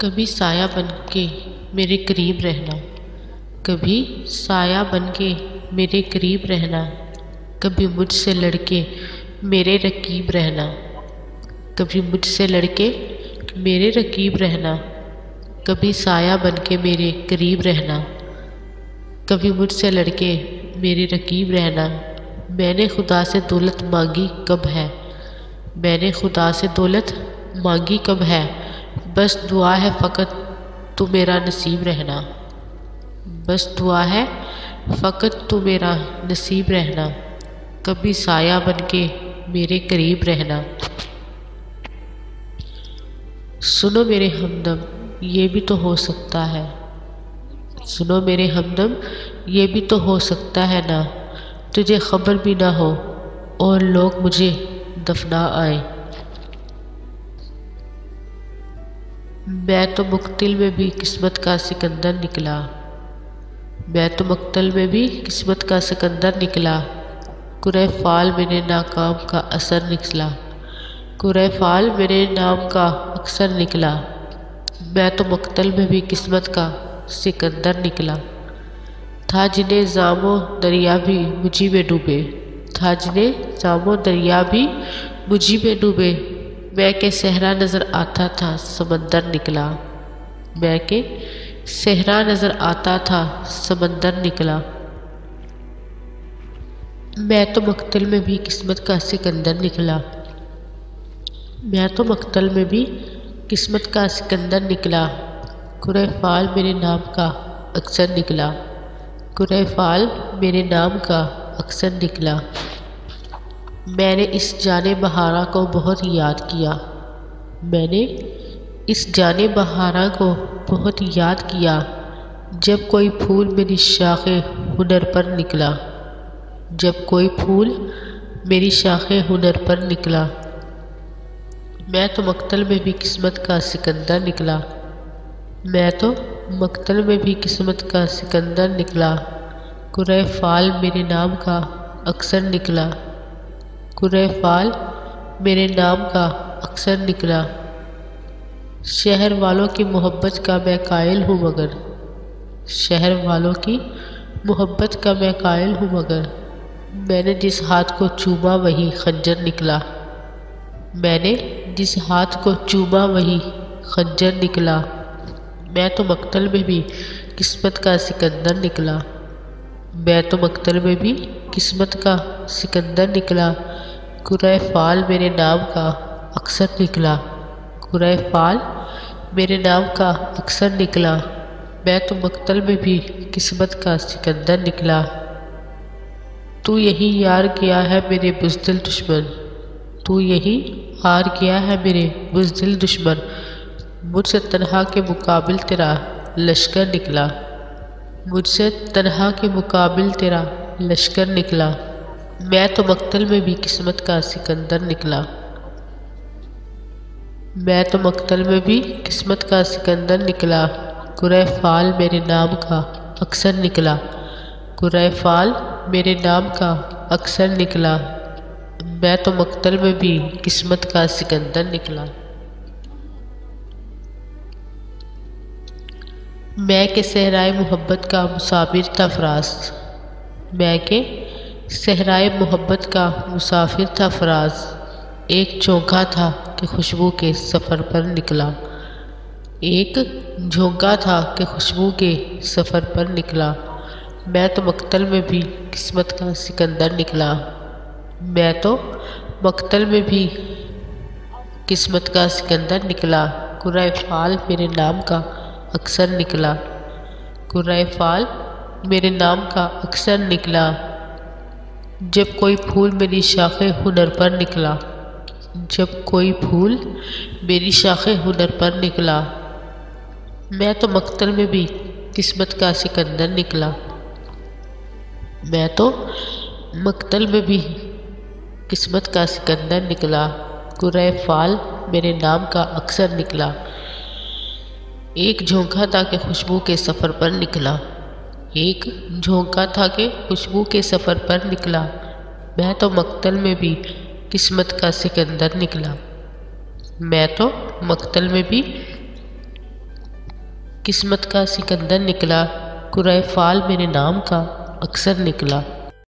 कभी साया बन के मेरे करीब रहना, कभी साया बन के मेरे करीब रहना, कभी मुझसे लड़के मेरे रकीब रहना, कभी मुझसे लड़के मेरे रकीब रहना, कभी साया बन के मेरे करीब रहना, कभी मुझसे लड़के मेरे रकीब रहना, मैंने खुदा से दौलत मांगी कब है, मैंने खुदा से दौलत मांगी कब है बस दुआ है फ़कत तू मेरा नसीब रहना। बस दुआ है फ़कत तू मेरा नसीब रहना। कभी साया बन के मेरे करीब रहना। सुनो मेरे हमदम, ये भी तो हो सकता है। सुनो मेरे हमदम, ये भी तो हो सकता है ना। तुझे खबर भी ना हो, और लोग मुझे दफना आए। मैं तो मुक्तिल में भी किस्मत का सिकंदर निकला। मैं तो मक्तल में भी किस्मत का सिकंदर निकला। कुरे फाल मेरे नाकाम का असर निकला। कुरे फाल मेरे नाम का अक्सर निकला। मैं तो मक्तल में भी किस्मत का सिकंदर निकला। था जिन्हें जामो दरिया भी मुझी में डूबे। था जिन्हें जामो दरिया भी मुझी में डूबे। मैं के सहरा नज़र आता था, समंदर निकला। मैं के सहरा नज़र आता था, समंदर निकला। मैं तो मक्तल में भी किस्मत का सिकंदर निकला। मैं तो मक्तल में भी किस्मत का सिकंदर निकला। कुरे फाल मेरे नाम का अक्सर निकला। कुरे फाल मेरे नाम का अक्सर निकला। मैंने इस जाने बहारा को बहुत याद किया। मैंने इस जाने बहारा को बहुत याद किया जब कोई फूल मेरी शाख हुनर पर निकला। जब कोई फूल मेरी शाख हुनर पर निकला। मैं तो मक्तल में भी किस्मत का सिकंदर निकला। मैं तो मक्तल में भी किस्मत का सिकंदर निकला। कुरे फाल मेरे नाम का अक्सर निकला। कुरैफाल मेरे नाम का अक्सर निकला। शहर वालों की मोहब्बत का मैं कायल हूँ मगर। शहर वालों की मोहब्बत का मैं कायल हूँ मगर। मैंने जिस हाथ को चूमा वही खंजर निकला। मैंने जिस हाथ को चूमा वही खंजर निकला। मैं तो मक्तल में भी किस्मत का सिकंदर निकला। मैं तो मक्तल में भी किस्मत का सिकंदर निकला कुरै फाल मेरे नाम का अक्सर निकला। कुरै फाल मेरे नाम का अक्सर निकला। मैं तो मक्तल में भी किस्मत का सिकंदर निकला। तू यही यार गया है मेरे बुजदिल दुश्मन। तू यही हार गया है मेरे बुजदिल दुश्मन। मुझसे तनहा के मुकाबिल तेरा लश्कर निकला। मुझसे तनहा के मुकाबिल तेरा लश्कर निकला। मैं तो मक्तल में भी किस्मत का सिकंदर निकला। मैं तो मक्तल में भी किस्मत का सिकंदर निकला। कुरै फाल मेरे नाम का अक्सर निकला। कुरै फाल मेरे नाम का अक्सर निकला। मैं तो मक्तल में भी किस्मत का सिकंदर निकला। मैं के सहराए मोहब्बत का मुसाफिर था फराज मैं के सहराए मोहब्बत का मुसाफिर था फराज। एक झोंका था कि खुशबू के सफ़र पर निकला। एक झोंका था कि खुशबू के सफ़र पर निकला। मैं तो मक्तल में भी किस्मत का सिकंदर निकला। मैं तो मक्तल में भी किस्मत का सिकंदर निकला। कुर्रा फाल मेरे नाम का अक्सर निकला। कुर्रा फाल मेरे नाम का अक्सर निकला। जब कोई फूल मेरी शाख हुनर पर निकला। जब कोई फूल मेरी शाख हुनर पर निकला। मैं तो मक्तल में भी किस्मत का सिकंदर निकला। मैं तो मक्तल में भी किस्मत का सिकंदर निकला। कुरै फाल मेरे नाम का अक्सर निकला। एक झोंका था कि खुशबू के सफ़र पर निकला। एक झोंका था कि खुशबू के सफ़र पर निकला। मैं तो मक्तल में भी किस्मत का सिकंदर निकला। मैं तो मक्तल में भी किस्मत का सिकंदर निकला। कुरैफाल मेरे नाम का अक्सर निकला।